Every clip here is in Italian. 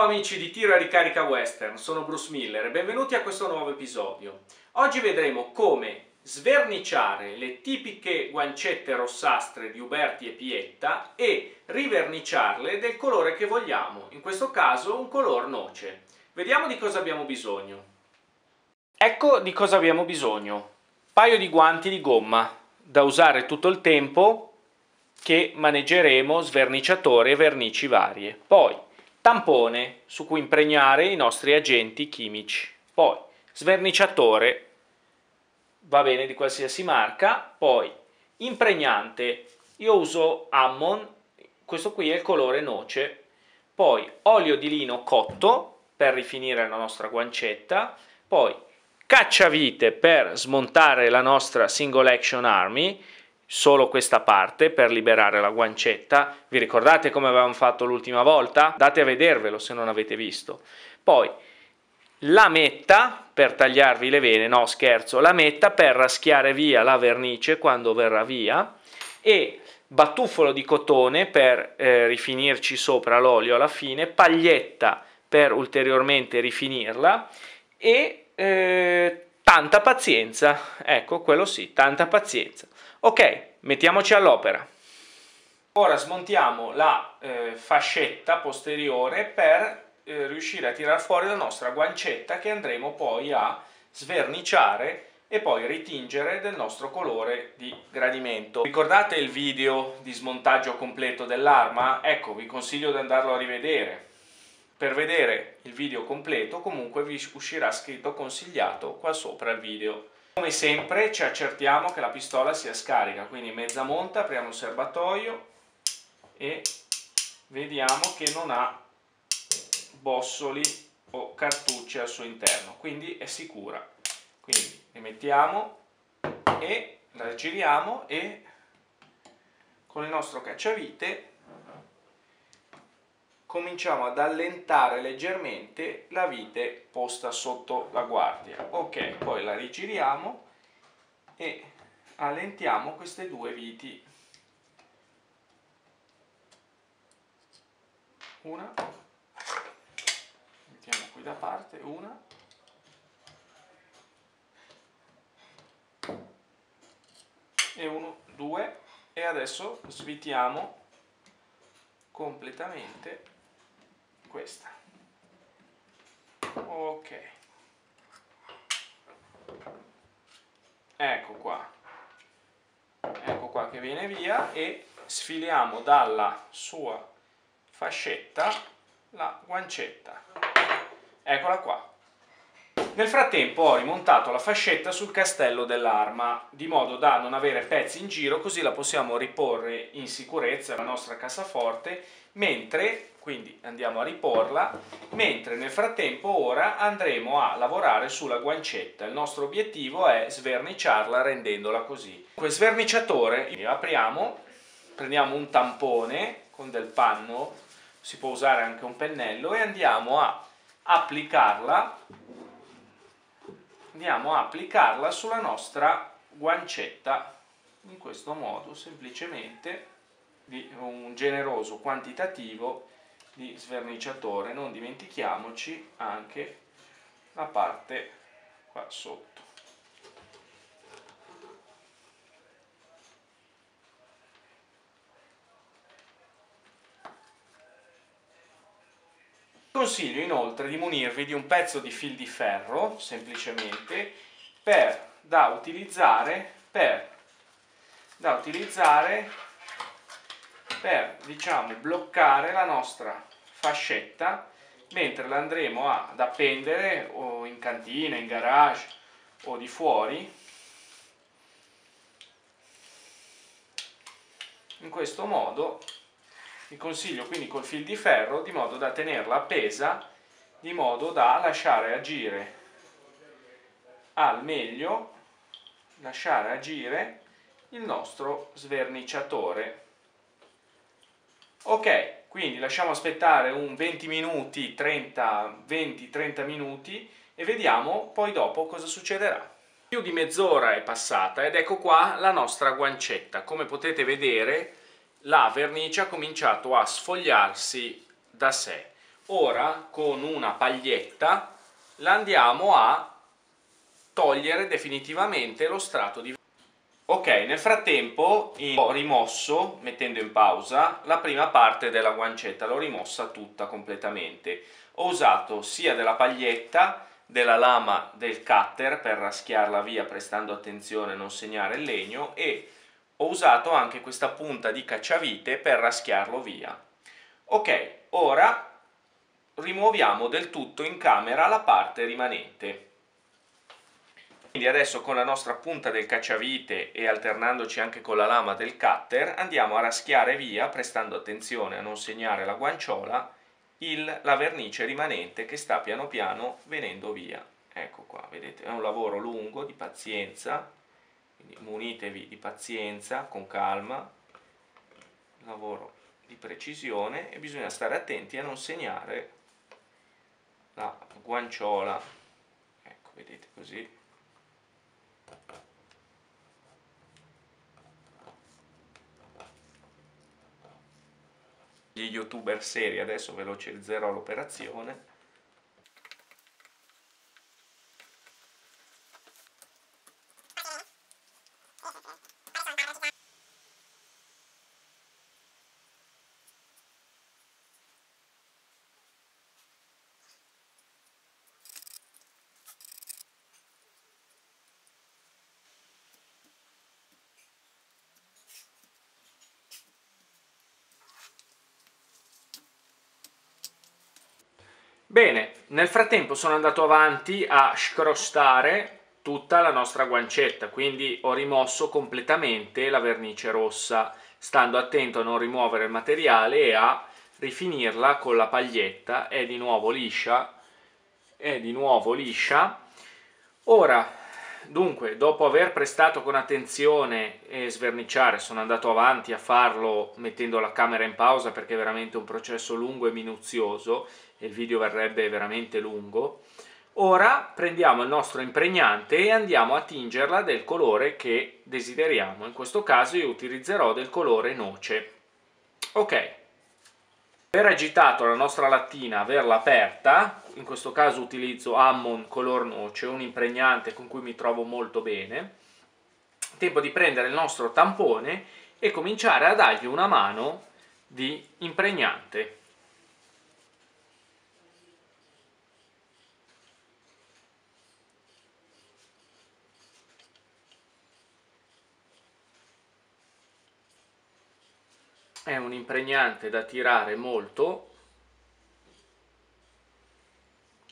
Ciao amici di Tiro e Ricarica Western, sono Bruce Miller e benvenuti a questo nuovo episodio. Oggi vedremo come sverniciare le tipiche guancette rossastre di Uberti e Pietta e riverniciarle del colore che vogliamo, in questo caso un color noce. Vediamo di cosa abbiamo bisogno. Ecco di cosa abbiamo bisogno. Paio di guanti di gomma da usare tutto il tempo che maneggeremo sverniciatori e vernici varie. Poi tampone su cui impregnare i nostri agenti chimici, poi sverniciatore, va bene di qualsiasi marca, poi impregnante, io uso Ammon, questo qui è il colore noce, poi olio di lino cotto per rifinire la nostra guancetta, poi cacciavite per smontare la nostra single action army, solo questa parte per liberare la guancetta. Vi ricordate come avevamo fatto l'ultima volta? Date a vedervelo se non avete visto. Poi la metta per tagliarvi le vene, no scherzo, la metta per raschiare via la vernice quando verrà via e battufolo di cotone per eh, rifinirci sopra l'olio alla fine, paglietta per ulteriormente rifinirla e eh, tanta pazienza, ecco quello sì, tanta pazienza. Ok, mettiamoci all'opera. Ora smontiamo la eh, fascetta posteriore per eh, riuscire a tirar fuori la nostra guancetta che andremo poi a sverniciare e poi ritingere del nostro colore di gradimento. Ricordate il video di smontaggio completo dell'arma? Ecco, vi consiglio di andarlo a rivedere. Per vedere il video completo comunque vi uscirà scritto consigliato qua sopra il video. Come sempre ci accertiamo che la pistola sia scarica, quindi mezza monta, apriamo il serbatoio e vediamo che non ha bossoli o cartucce al suo interno, quindi è sicura. Quindi rimettiamo e la giriamo e con il nostro cacciavite cominciamo ad allentare leggermente la vite posta sotto la guardia. Ok, poi la rigiriamo e allentiamo queste due viti. Una, mettiamo qui da parte, una, e uno, due, e adesso svitiamo completamente questa. Ok. Ecco qua. Ecco qua che viene via e sfiliamo dalla sua fascetta la guancetta. Eccola qua. Nel frattempo ho rimontato la fascetta sul castello dell'arma di modo da non avere pezzi in giro così la possiamo riporre in sicurezza la nostra cassaforte mentre quindi andiamo a riporla, mentre nel frattempo ora andremo a lavorare sulla guancetta. Il nostro obiettivo è sverniciarla rendendola così. Quel sverniciatore apriamo, prendiamo un tampone con del panno, si può usare anche un pennello e andiamo a applicarla andiamo a applicarla sulla nostra guancetta in questo modo semplicemente di un generoso quantitativo di sverniciatore. Non dimentichiamoci anche la parte qua sotto. Consiglio inoltre di munirvi di un pezzo di fil di ferro, semplicemente, per, da utilizzare per, da utilizzare per diciamo bloccare la nostra fascetta mentre la andremo ad appendere o in cantina, in garage o di fuori. In questo modo vi consiglio quindi col fil di ferro di modo da tenerla appesa di modo da lasciare agire al meglio lasciare agire il nostro sverniciatore ok quindi lasciamo aspettare un 20 minuti 30 20 30 minuti e vediamo poi dopo cosa succederà. Più di mezz'ora è passata ed ecco qua la nostra guancetta. Come potete vedere la vernice ha cominciato a sfogliarsi da sé. Ora con una paglietta la andiamo a togliere definitivamente lo strato di Ok, nel frattempo ho rimosso, mettendo in pausa, la prima parte della guancetta, l'ho rimossa tutta completamente. Ho usato sia della paglietta, della lama del cutter per raschiarla via prestando attenzione a non segnare il legno e ho usato anche questa punta di cacciavite per raschiarlo via. Ok, ora rimuoviamo del tutto in camera la parte rimanente. Quindi adesso con la nostra punta del cacciavite e alternandoci anche con la lama del cutter andiamo a raschiare via, prestando attenzione a non segnare la guanciola, il, la vernice rimanente che sta piano piano venendo via. Ecco qua, vedete, è un lavoro lungo, di pazienza, quindi munitevi di pazienza, con calma, lavoro di precisione e bisogna stare attenti a non segnare la guanciola, ecco, vedete così gli youtuber seri, adesso velocizzerò l'operazione Bene, nel frattempo sono andato avanti a scrostare tutta la nostra guancetta, quindi ho rimosso completamente la vernice rossa, stando attento a non rimuovere il materiale e a rifinirla con la paglietta, è di nuovo liscia, è di nuovo liscia. Ora, dunque, dopo aver prestato con attenzione e sverniciare, sono andato avanti a farlo mettendo la camera in pausa perché è veramente un processo lungo e minuzioso e il video verrebbe veramente lungo. Ora prendiamo il nostro impregnante e andiamo a tingerla del colore che desideriamo. In questo caso io utilizzerò del colore noce. Ok, per agitato la nostra lattina, averla aperta, in questo caso utilizzo Ammon color noce, un impregnante con cui mi trovo molto bene, tempo di prendere il nostro tampone e cominciare a dargli una mano di impregnante. È un impregnante da tirare molto.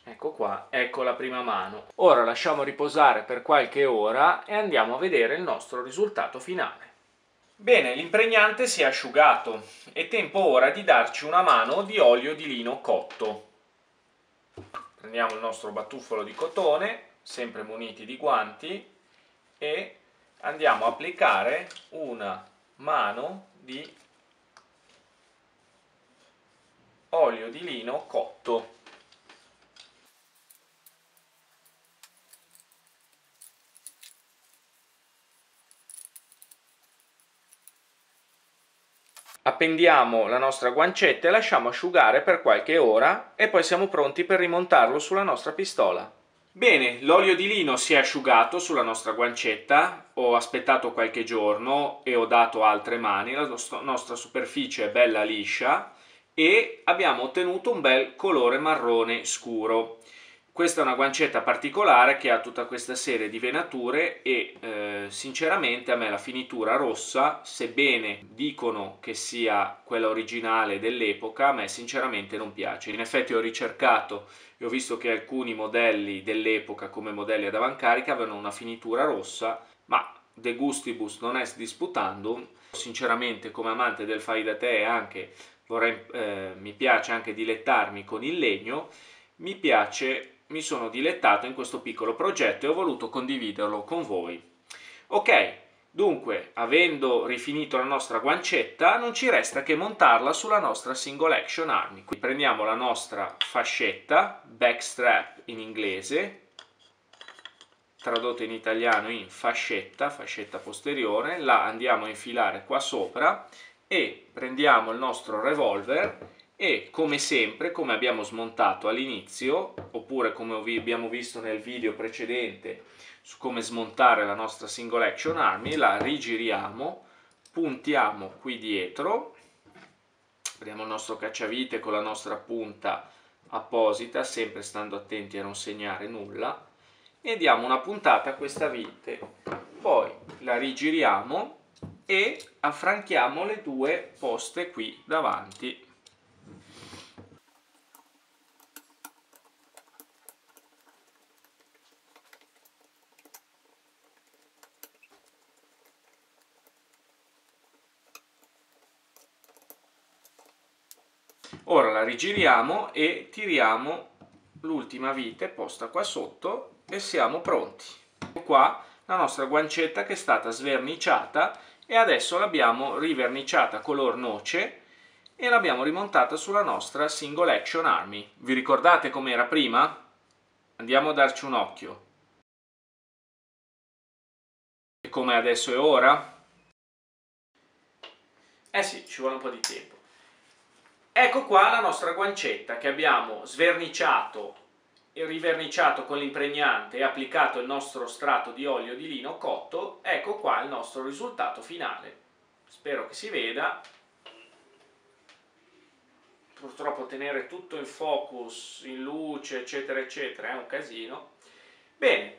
Ecco qua, ecco la prima mano. Ora lasciamo riposare per qualche ora e andiamo a vedere il nostro risultato finale. Bene, l'impregnante si è asciugato. È tempo ora di darci una mano di olio di lino cotto. Prendiamo il nostro batuffolo di cotone sempre muniti di guanti e andiamo a applicare una mano di olio di lino cotto. Appendiamo la nostra guancetta e lasciamo asciugare per qualche ora e poi siamo pronti per rimontarlo sulla nostra pistola. Bene, l'olio di lino si è asciugato sulla nostra guancetta, ho aspettato qualche giorno e ho dato altre mani, la nostra superficie è bella liscia e abbiamo ottenuto un bel colore marrone scuro. Questa è una guancetta particolare che ha tutta questa serie di venature e eh, sinceramente a me la finitura rossa, sebbene dicono che sia quella originale dell'epoca, a me sinceramente non piace. In effetti ho ricercato e ho visto che alcuni modelli dell'epoca come modelli ad avancarica avevano una finitura rossa, ma de gustibus non est disputandum, sinceramente come amante del fai da te anche vorrei, eh, mi piace anche dilettarmi con il legno, mi piace, mi sono dilettato in questo piccolo progetto e ho voluto condividerlo con voi. Ok, dunque, avendo rifinito la nostra guancetta, non ci resta che montarla sulla nostra single action army. Quindi prendiamo la nostra fascetta, backstrap in inglese, tradotto in italiano in fascetta, fascetta posteriore, la andiamo a infilare qua sopra e prendiamo il nostro revolver e come sempre, come abbiamo smontato all'inizio, oppure come abbiamo visto nel video precedente su come smontare la nostra single action army, la rigiriamo, puntiamo qui dietro, prendiamo il nostro cacciavite con la nostra punta apposita, sempre stando attenti a non segnare nulla, e diamo una puntata a questa vite. Poi la rigiriamo e affranchiamo le due poste qui davanti Ora la rigiriamo e tiriamo l'ultima vite posta qua sotto e siamo pronti. Ecco qua la nostra guancetta che è stata sverniciata e adesso l'abbiamo riverniciata color noce e l'abbiamo rimontata sulla nostra single action army. Vi ricordate com'era prima? Andiamo a darci un occhio. E come adesso è ora? Eh sì, ci vuole un po' di tempo. Ecco qua la nostra guancetta che abbiamo sverniciato riverniciato con l'impregnante e applicato il nostro strato di olio di lino cotto. Ecco qua il nostro risultato finale. Spero che si veda. Purtroppo tenere tutto in focus, in luce, eccetera, eccetera, è un casino. Bene,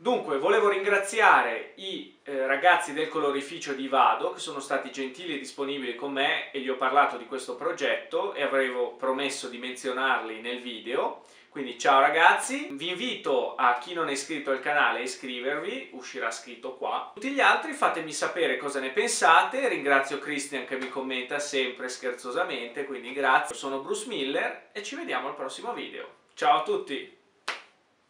Dunque, volevo ringraziare i eh, ragazzi del colorificio di Vado che sono stati gentili e disponibili con me e gli ho parlato di questo progetto e avevo promesso di menzionarli nel video. Quindi ciao ragazzi, vi invito a chi non è iscritto al canale a iscrivervi, uscirà scritto qua. Tutti gli altri fatemi sapere cosa ne pensate, ringrazio Christian che mi commenta sempre scherzosamente, quindi grazie. Sono Bruce Miller e ci vediamo al prossimo video. Ciao a tutti!